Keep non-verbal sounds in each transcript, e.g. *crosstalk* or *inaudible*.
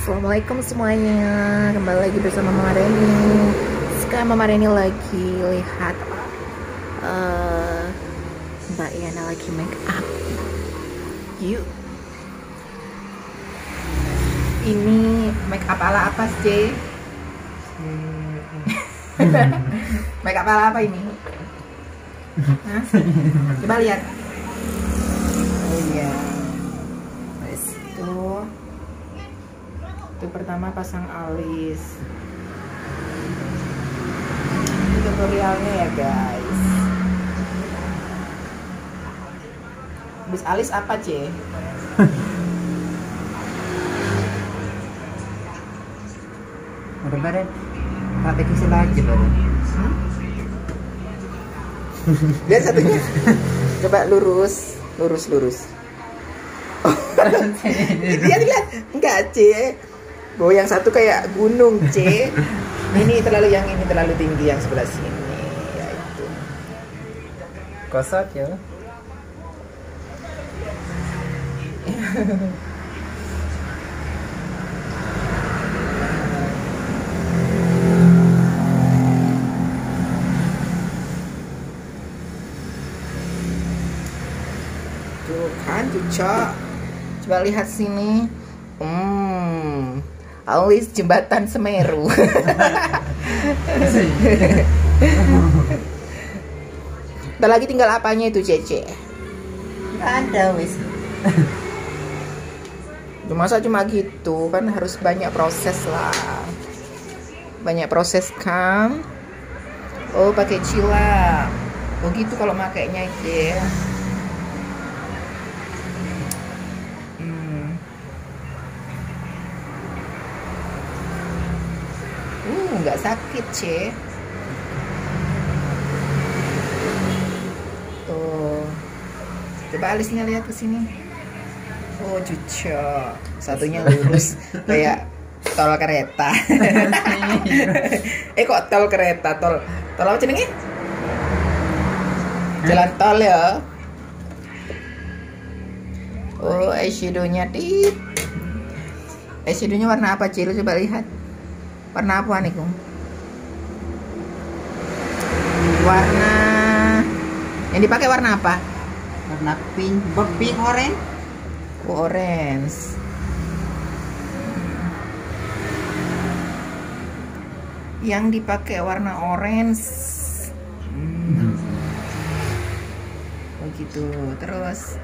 Assalamualaikum semuanya Kembali lagi bersama Mama Reni Sekarang Mama Reni lagi lihat uh, Mbak Yana lagi make up Yuk Ini make up ala apa sih? *laughs* make up ala apa ini? Hah? Coba lihat Oh iya Wes, Tuh itu pertama pasang alis. Ini tutorialnya ya guys. Habis alis apa C? *laughs* Badan Pakai kisil aja badan Hmm? lihat satunya. Coba lurus. Lurus lurus. *laughs* *laughs* Lihat lihat. Enggak C bahwa yang satu kayak gunung C. Ini terlalu yang ini terlalu tinggi yang sebelah sini ya itu. Kosot ya. Tuh kan cocok coba lihat sini. Hmm alis jembatan Semeru. Ntar lagi tinggal apanya itu Cece? Nggak ada wis. Cuma masa cuma gitu kan harus banyak proses lah. Banyak proses kan. Oh pakai cila oh gitu kalau makainya itu ya nggak sakit c tuh. Coba alisnya lihat ke sini. Oh cucok Satunya lurus. *laughs* Kayak tol kereta. *laughs* Eh kok tol kereta? Tol Tol apa jenenge? Jalan tol ya. Oh eyeshadownya tit Eyeshadownya warna apa Cil? Coba lihat Warna apa nih Kung? Warna Yang dipakai warna apa? Warna pink Pink orange Oh, orange. Yang dipakai warna orange. Hmm. Oh gitu. Terus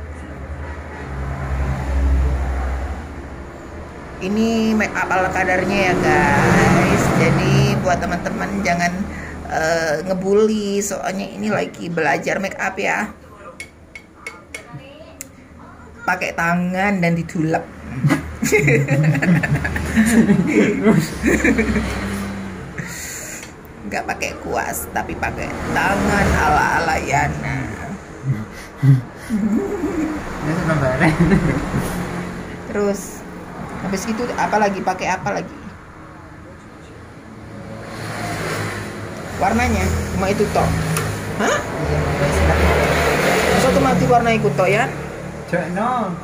ini make up ala kadarnya ya guys. Jadi buat teman-teman jangan uh, ngebully soalnya ini lagi belajar make up ya pakai tangan dan ditulak. *laughs* Nggak pakai kuas, tapi pakai tangan ala-ala Yana. Ini sudah bareng Terus habis itu apa lagi? Pakai apa lagi? Warnanya cuma itu toh. Hah? Masa tuh mati warna ikut toh ya? No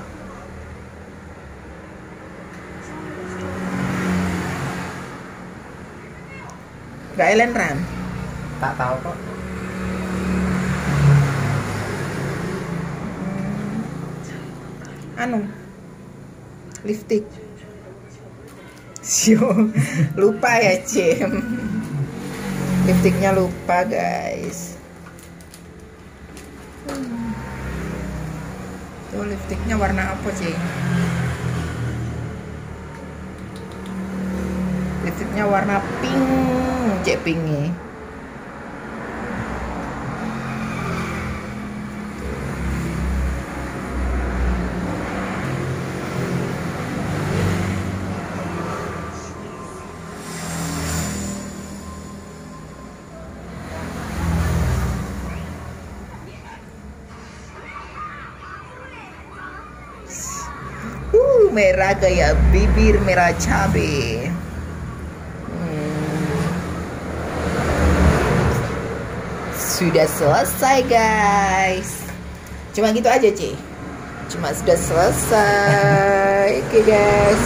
Gak Ellen Ram. Tak tahu kok anu lipstick Sio lupa ya Cem lipstiknya lupa guys. Tuh lipstiknya warna apa Cem lipstiknya warna pink cek pinknya merah kayak bibir merah cabe. Hmm. Sudah selesai guys. Cuma gitu aja Ci. Cuma sudah selesai. *laughs* Oke guys.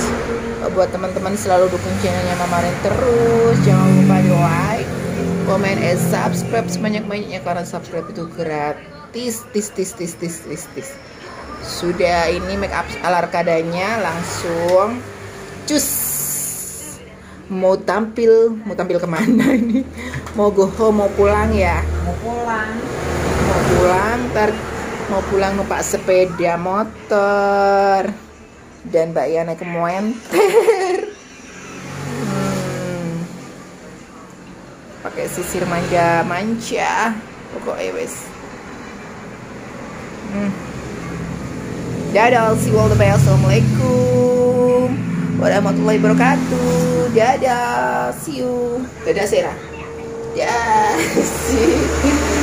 buat teman-teman selalu dukung channelnya Mama Ren terus jangan lupa di like komen and subscribe sebanyak-banyaknya karena subscribe itu gratis tis tis tis tis tis tis sudah ini make up ala kadanya langsung. Cus. Mau tampil mau tampil ke mana *laughs* ini? Mau go home mau pulang ya? Mau pulang. mau pulang ntar mau pulang numpak sepeda motor. Dan Mbak Yana kementer hmm. pakai sisir manja manja pokoknya wes. Hmm. Dadah I'll see you all the best. Assalamualaikum warahmatullahi wabarakatuh. Dadah see you. Dadah Sera dadah *laughs* see you.